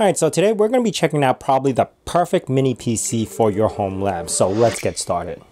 Alright, so today we're going to be checking out probably the perfect mini PC for your home lab. So let's get started.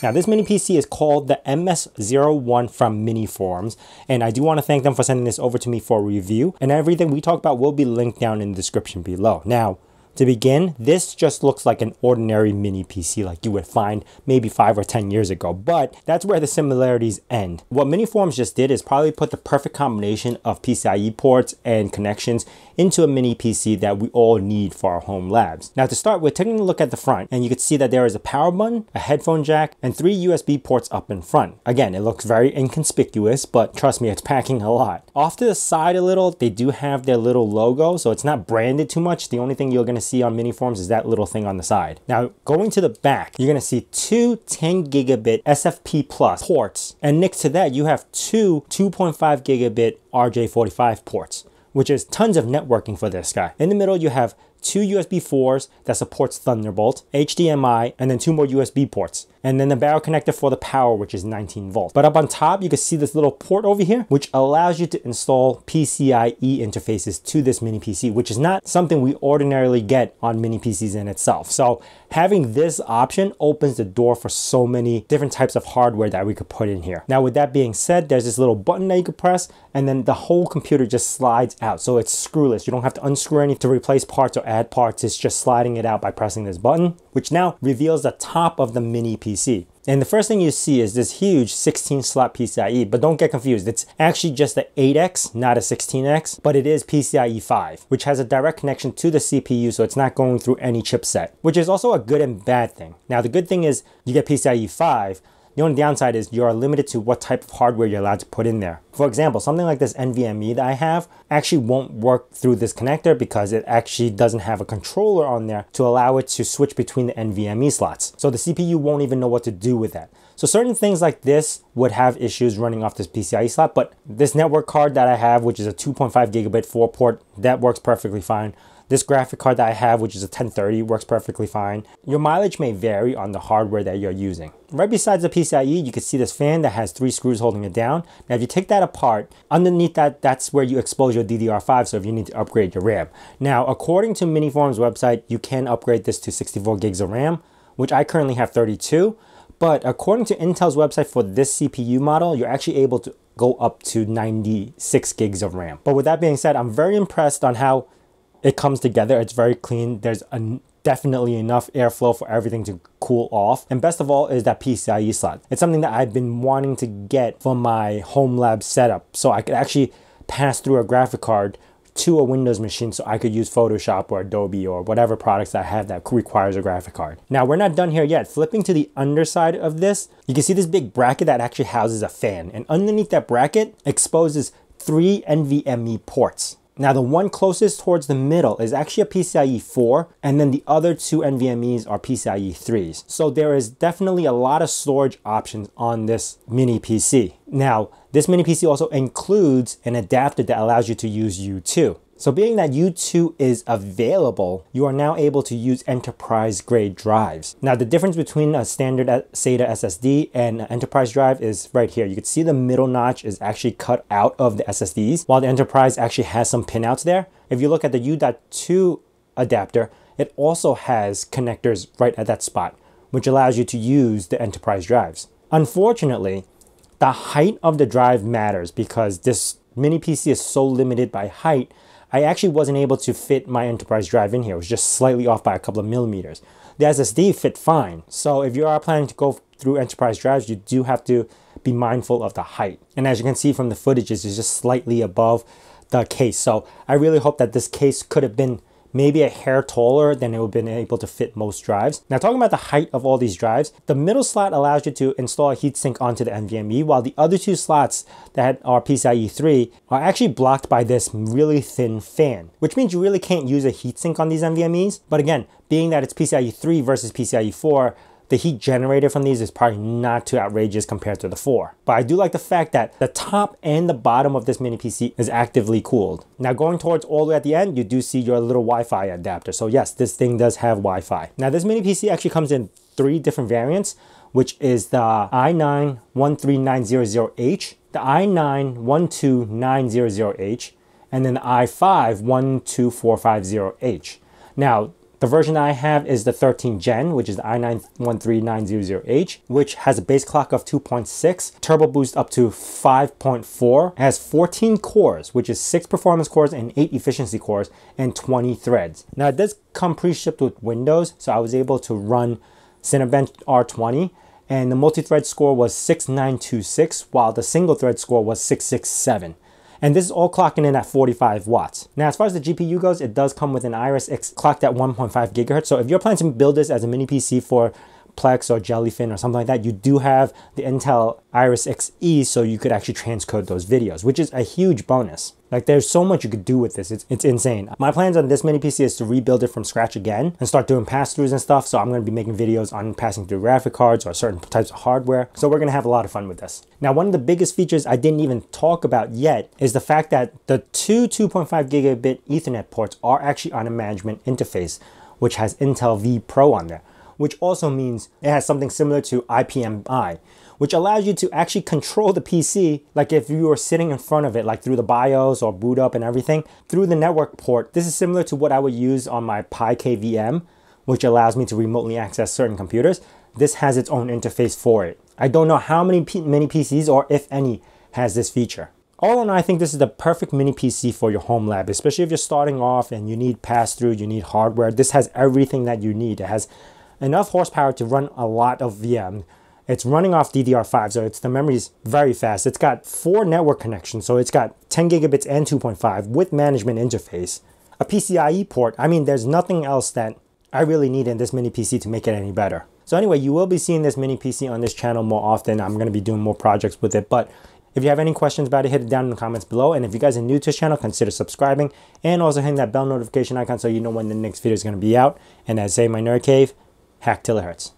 Now this mini PC is called the MS01 from Mini Minisforum and I do want to thank them for sending this over to me for review and everything we talk about will be linked down in the description below. Now to begin, this just looks like an ordinary mini PC like you would find maybe 5 or 10 years ago, but that's where the similarities end. What Minisforum just did is probably put the perfect combination of PCIe ports and connections into a mini PC that we all need for our home labs. Now to start with, taking a look at the front, and you can see that there is a power button, a headphone jack, and three USB ports up in front. Again, it looks very inconspicuous, but trust me, it's packing a lot. Off to the side a little, they do have their little logo, so it's not branded too much. The only thing you're gonna see on Minisforum is that little thing on the side. Now, going to the back, you're gonna see two 10 gigabit SFP plus ports, and next to that, you have two 2.5 gigabit RJ45 ports which is tons of networking for this guy. In the middle, you have two USB 4s that supports Thunderbolt, HDMI, and then two more USB ports and then the barrel connector for the power, which is 19 volts. But up on top, you can see this little port over here, which allows you to install PCIe interfaces to this mini PC, which is not something we ordinarily get on mini PCs in itself. So having this option opens the door for so many different types of hardware that we could put in here. Now, with that being said, there's this little button that you could press, and then the whole computer just slides out. So it's screwless. You don't have to unscrew anything to replace parts or add parts. It's just sliding it out by pressing this button, which now reveals the top of the mini PC PC. And the first thing you see is this huge 16 slot PCIe, but don't get confused. It's actually just a 8X, not a 16X, but it is PCIe 5, which has a direct connection to the CPU, so it's not going through any chipset, which is also a good and bad thing. Now, the good thing is you get PCIe 5, the only downside is you're limited to what type of hardware you're allowed to put in there. For example, something like this NVMe that I have actually won't work through this connector because it actually doesn't have a controller on there to allow it to switch between the NVMe slots. So the CPU won't even know what to do with that. So certain things like this would have issues running off this PCIe slot, but this network card that I have, which is a 2.5 gigabit four port, that works perfectly fine. This graphic card that I have, which is a 1030, works perfectly fine. Your mileage may vary on the hardware that you're using. Right besides the PCIe, you can see this fan that has three screws holding it down. Now, if you take that apart, underneath that, that's where you expose your DDR5, so if you need to upgrade your RAM. Now, according to Minisforum's website, you can upgrade this to 64 gigs of RAM, which I currently have 32. But according to Intel's website for this CPU model, you're actually able to go up to 96 gigs of RAM. But with that being said, I'm very impressed on how it comes together. It's very clean. There's a, definitely enough airflow for everything to cool off. And best of all is that PCIe slot. It's something that I've been wanting to get for my home lab setup. So I could actually pass through a graphic card to a Windows machine so I could use Photoshop or Adobe or whatever products I have that requires a graphic card. Now we're not done here yet. Flipping to the underside of this, you can see this big bracket that actually houses a fan. And underneath that bracket exposes three NVMe ports. Now the one closest towards the middle is actually a PCIe 4 and then the other two NVMEs are PCIe 3s. So there is definitely a lot of storage options on this mini PC. Now this mini PC also includes an adapter that allows you to use U2. So being that U2 is available, you are now able to use enterprise grade drives. Now the difference between a standard SATA SSD and an enterprise drive is right here. You can see the middle notch is actually cut out of the SSDs while the enterprise actually has some pinouts there. If you look at the U.2 adapter, it also has connectors right at that spot, which allows you to use the enterprise drives. Unfortunately, the height of the drive matters because this mini PC is so limited by height I actually wasn't able to fit my enterprise drive in here. It was just slightly off by a couple of millimeters. The SSD fit fine. So if you are planning to go through enterprise drives, you do have to be mindful of the height. And as you can see from the footage, it's just slightly above the case. So I really hope that this case could have been maybe a hair taller than it would have been able to fit most drives. Now talking about the height of all these drives, the middle slot allows you to install a heatsink onto the NVMe, while the other two slots that are PCIe 3 are actually blocked by this really thin fan, which means you really can't use a heatsink on these NVMEs. But again, being that it's PCIe 3 versus PCIe 4, the heat generated from these is probably not too outrageous compared to the 4. But I do like the fact that the top and the bottom of this mini PC is actively cooled. Now going towards all the way at the end, you do see your little Wi-Fi adapter. So yes, this thing does have Wi-Fi. Now this mini PC actually comes in three different variants, which is the i9-13900H, the i9-12900H, and then the i5-12450H. Now, the version I have is the 13 Gen, which is the i9-13900H, which has a base clock of 2.6, turbo boost up to 5.4, has 14 cores, which is 6 performance cores and 8 efficiency cores, and 20 threads. Now it does come pre-shipped with Windows, so I was able to run Cinebench R20, and the multi-thread score was 6926, while the single thread score was 667. And this is all clocking in at 45 watts. Now, as far as the GPU goes, it does come with an Iris X clocked at 1.5 gigahertz. So if you're planning to build this as a mini PC for Plex or Jellyfin or something like that, you do have the Intel Iris Xe so you could actually transcode those videos, which is a huge bonus. Like there's so much you could do with this. It's, it's insane. My plans on this mini PC is to rebuild it from scratch again and start doing pass-throughs and stuff. So I'm going to be making videos on passing through graphic cards or certain types of hardware. So we're going to have a lot of fun with this. Now, one of the biggest features I didn't even talk about yet is the fact that the two 2.5 gigabit ethernet ports are actually on a management interface, which has Intel vPro on there which also means it has something similar to IPMI, which allows you to actually control the PC, like if you were sitting in front of it, like through the BIOS or boot up and everything, through the network port. This is similar to what I would use on my Pi KVM, which allows me to remotely access certain computers. This has its own interface for it. I don't know how many mini PCs or if any has this feature. All in all, I think this is the perfect mini PC for your home lab, especially if you're starting off and you need pass-through, you need hardware. This has everything that you need. It has enough horsepower to run a lot of VM. It's running off DDR5, so it's the memory is very fast. It's got four network connections, so it's got 10 gigabits and 2.5 with management interface. A PCIe port, I mean, there's nothing else that I really need in this mini PC to make it any better. So anyway, you will be seeing this mini PC on this channel more often. I'm going to be doing more projects with it, but if you have any questions about it, hit it down in the comments below. And if you guys are new to this channel, consider subscribing and also hitting that bell notification icon so you know when the next video is going to be out. And as I say my nerd cave, hack hurts.